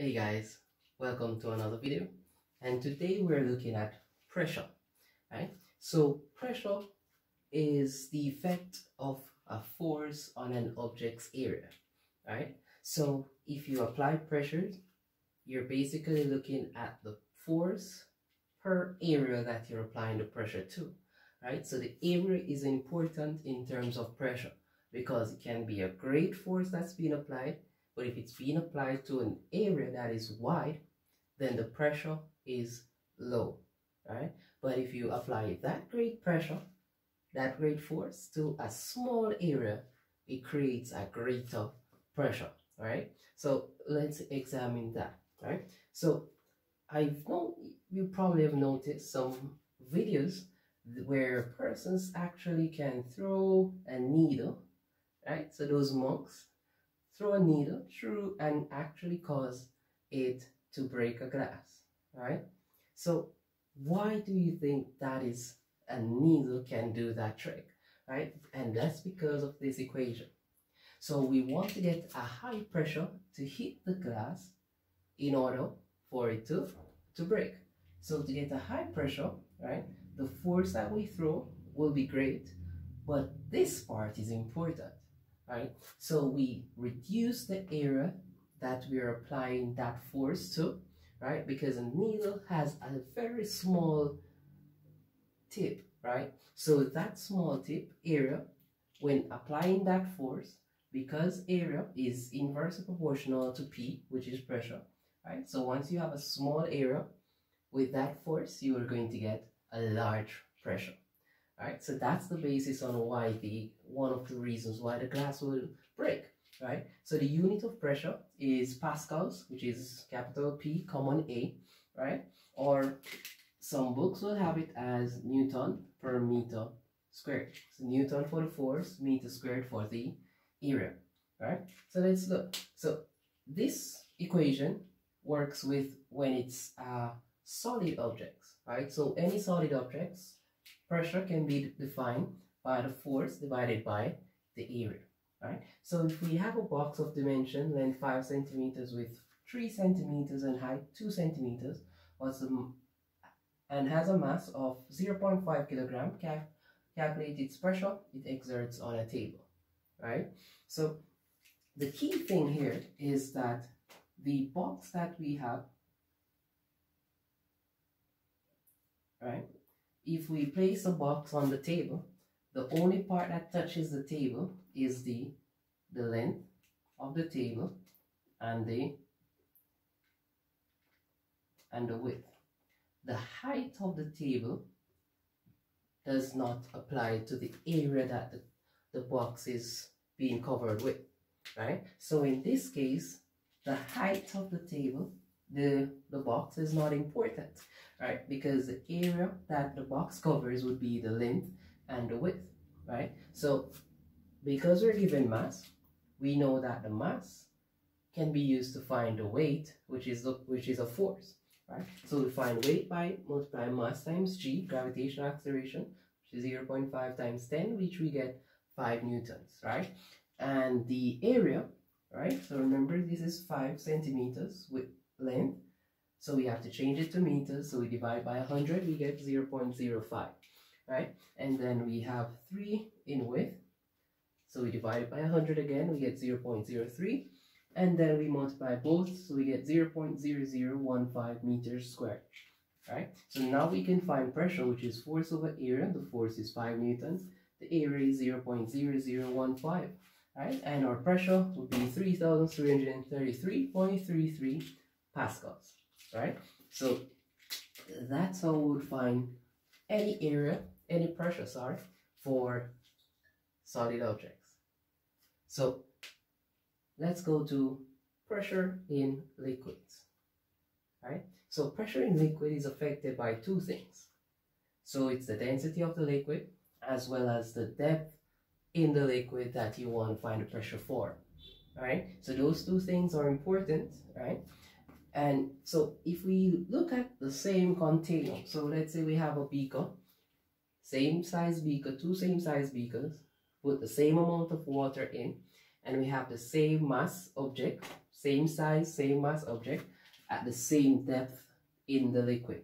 Hey guys, welcome to another video and today we're looking at pressure, right? So pressure is the effect of a force on an object's area, right? So if you apply pressure, you're basically looking at the force per area that you're applying the pressure to, right? So the area is important in terms of pressure because it can be a great force that's being applied but if it's being applied to an area that is wide, then the pressure is low, right? But if you apply that great pressure, that great force to a small area, it creates a greater pressure, right? So let's examine that, right? So I've known, you probably have noticed some videos where persons actually can throw a needle, right? So those monks, throw a needle through and actually cause it to break a glass, right? So why do you think that is a needle can do that trick, right? And that's because of this equation. So we want to get a high pressure to hit the glass in order for it to, to break. So to get a high pressure, right, the force that we throw will be great, but this part is important right? So we reduce the area that we are applying that force to, right? Because a needle has a very small tip, right? So that small tip area, when applying that force, because area is inversely proportional to P, which is pressure, right? So once you have a small area with that force, you are going to get a large pressure, right? So that's the basis on why the, one of the reasons why the glass will break, right? So the unit of pressure is pascals, which is capital P, common A, right? Or some books will have it as Newton per meter squared. So Newton for the force, meter squared for the area, right? So let's look. So this equation works with when it's uh, solid objects, right? So any solid objects pressure can be defined by the force divided by the area, right? So if we have a box of dimension, length 5 centimeters with 3 centimeters and height 2 centimeters, what's the, and has a mass of 0.5 kilogram, cal calculate its pressure it exerts on a table, right? So the key thing here is that the box that we have, right, if we place a box on the table, the only part that touches the table is the, the length of the table and the, and the width. The height of the table does not apply to the area that the, the box is being covered with, right? So in this case, the height of the table the, the box is not important, right? Because the area that the box covers would be the length and the width, right? So because we're given mass, we know that the mass can be used to find the weight, which is the, which is a force, right? So we find weight by multiplying mass times g, gravitational acceleration, which is 0.5 times 10, which we get 5 newtons, right? And the area, right? So remember this is 5 centimeters with length. So we have to change it to meters. So we divide by 100, we get 0 0.05, right? And then we have 3 in width. So we divide it by 100 again, we get 0 0.03. And then we multiply both, so we get 0 0.0015 meters squared, right? So now we can find pressure, which is force over area. The force is 5 newtons. The area is 0 0.0015, right? And our pressure would be 3,333.33 pascals, right? So that's how we would find any area, any pressure, sorry, for solid objects. So let's go to pressure in liquids, right? So pressure in liquid is affected by two things. So it's the density of the liquid as well as the depth in the liquid that you want to find the pressure for, right? So those two things are important, right? And so if we look at the same container, so let's say we have a beaker, same size beaker, two same size beakers, put the same amount of water in, and we have the same mass object, same size, same mass object at the same depth in the liquid.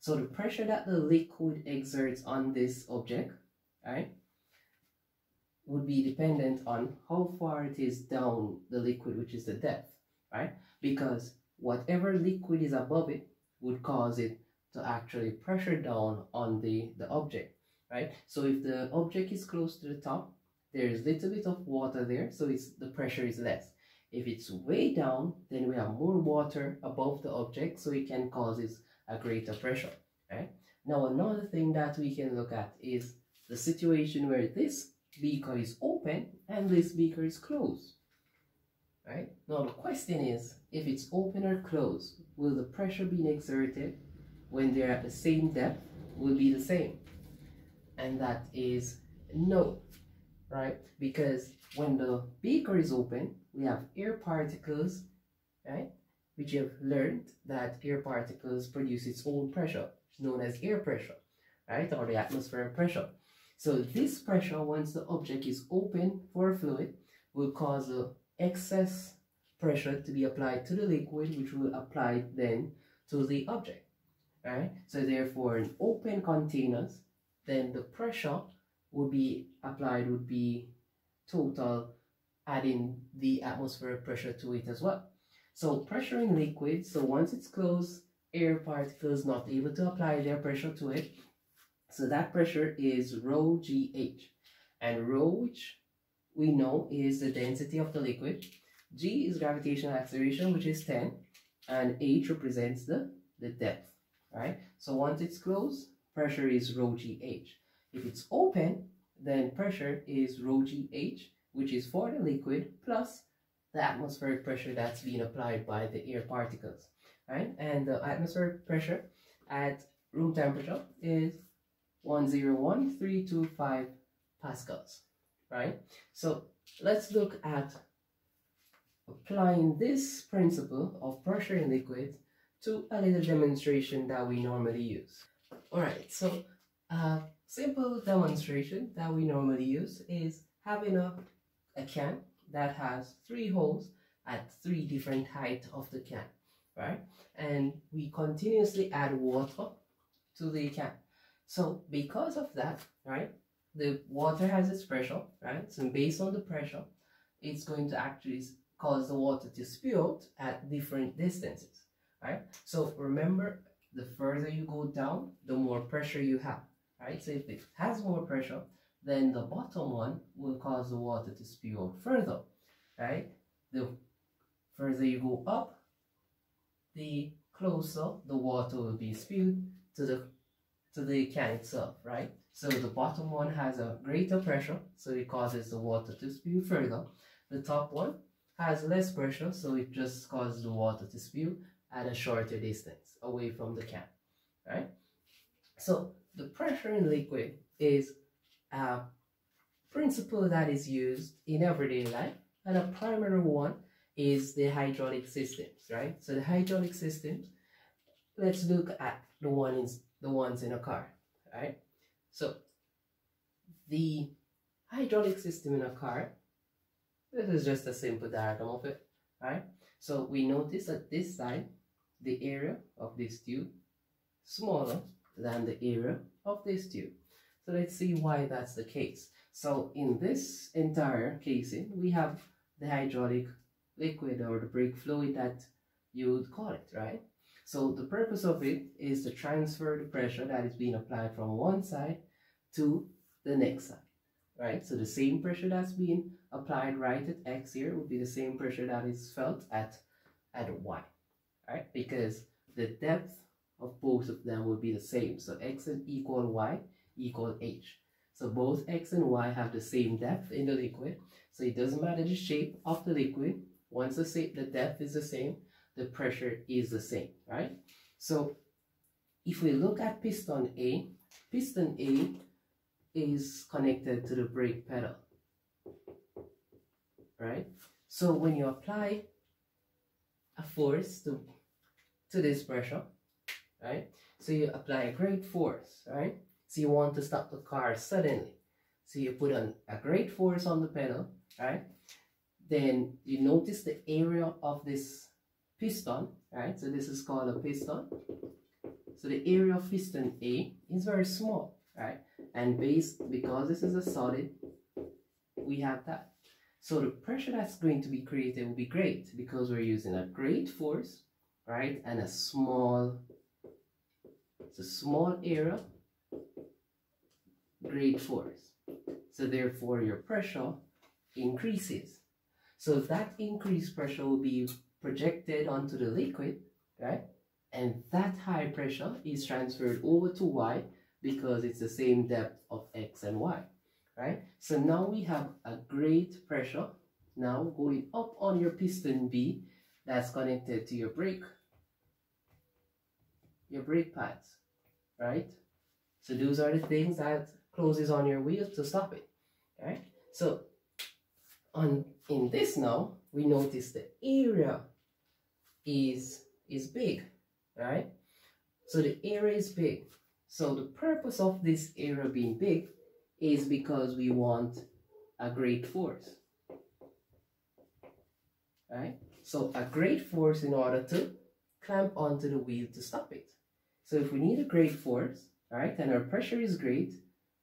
So the pressure that the liquid exerts on this object, right, would be dependent on how far it is down the liquid, which is the depth, right? Because whatever liquid is above it would cause it to actually pressure down on the, the object, right? So if the object is close to the top, there is little bit of water there, so it's the pressure is less. If it's way down, then we have more water above the object, so it can cause it a greater pressure, right? Now another thing that we can look at is the situation where this beaker is open and this beaker is closed. Right? Now the question is, if it's open or closed, will the pressure being exerted when they're at the same depth will be the same? And that is no, right? Because when the beaker is open, we have air particles, right? Which have learned that air particles produce its own pressure, known as air pressure, right? Or the atmospheric pressure. So this pressure, once the object is open for a fluid, will cause the excess pressure to be applied to the liquid, which will apply then to the object. Right? So therefore, in open containers, then the pressure would be applied would be total, adding the atmospheric pressure to it as well. So pressure in liquid, so once it's closed, air particles not able to apply their pressure to it, so that pressure is rho GH. And rho, which we know is the density of the liquid. G is gravitational acceleration, which is 10. And H represents the, the depth, right? So once it's closed, pressure is rho GH. If it's open, then pressure is rho GH, which is for the liquid, plus the atmospheric pressure that's being applied by the air particles, right? And the atmospheric pressure at room temperature is 101325 pascals, right? So let's look at applying this principle of pressure in liquid to a little demonstration that we normally use. Alright, so a simple demonstration that we normally use is having a, a can that has three holes at three different height of the can, right? And we continuously add water to the can. So because of that, right, the water has its pressure, right? So based on the pressure, it's going to actually cause the water to spill at different distances, right? So remember, the further you go down, the more pressure you have, right? So if it has more pressure, then the bottom one will cause the water to spill out further, right? The further you go up, the closer the water will be spilled to the to the can itself, right? So the bottom one has a greater pressure, so it causes the water to spill further. The top one has less pressure, so it just causes the water to spill at a shorter distance away from the can, right? So the pressure in liquid is a principle that is used in everyday life, and a primary one is the hydraulic systems, right? So the hydraulic systems, let's look at the one in the ones in a car, right? So the hydraulic system in a car, this is just a simple diagram of it, right? So we notice that this side, the area of this tube, smaller than the area of this tube. So let's see why that's the case. So in this entire casing, we have the hydraulic liquid or the brake fluid that you would call it, right? So the purpose of it is to transfer the pressure that is being applied from one side to the next side, right? So the same pressure that's being applied right at X here would be the same pressure that is felt at, at Y, right? Because the depth of both of them will be the same. So X equal Y equal H. So both X and Y have the same depth in the liquid. So it doesn't matter the shape of the liquid. Once the, the depth is the same, the pressure is the same, right? So if we look at piston A, piston A is connected to the brake pedal, right? So when you apply a force to, to this pressure, right? So you apply a great force, right? So you want to stop the car suddenly. So you put on a great force on the pedal, right? then you notice the area of this piston, right? So this is called a piston. So the area of piston A is very small, right? And based, because this is a solid, we have that. So the pressure that's going to be created will be great because we're using a great force, right? And a small, it's a small area, great force. So therefore your pressure increases. So that increased pressure will be projected onto the liquid, right? And that high pressure is transferred over to Y because it's the same depth of X and Y, right? So now we have a great pressure now going up on your piston B that's connected to your brake, your brake pads, right? So those are the things that closes on your wheel to stop it, right? So on in this now, we notice the area is, is big, right? So the area is big. So the purpose of this area being big is because we want a great force, right? So a great force in order to clamp onto the wheel to stop it. So if we need a great force, right, and our pressure is great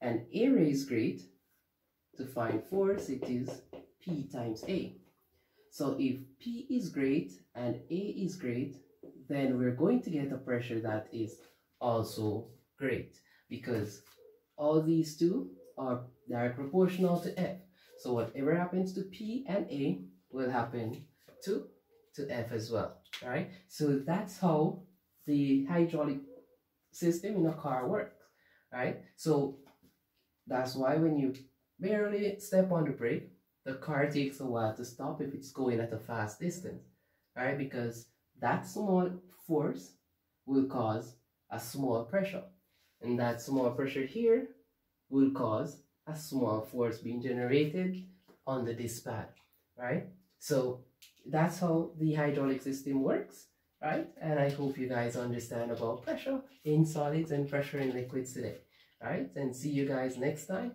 and area is great, to find force it is P times A. So if P is great and A is great, then we're going to get a pressure that is also great because all these two are they proportional to F. So whatever happens to P and A will happen to, to F as well, right? So that's how the hydraulic system in a car works, right? So that's why when you barely step on the brake, the car takes a while to stop if it's going at a fast distance, right? Because that small force will cause a small pressure. And that small pressure here will cause a small force being generated on the dispatch, right? So that's how the hydraulic system works, right? And I hope you guys understand about pressure in solids and pressure in liquids today, right? And see you guys next time.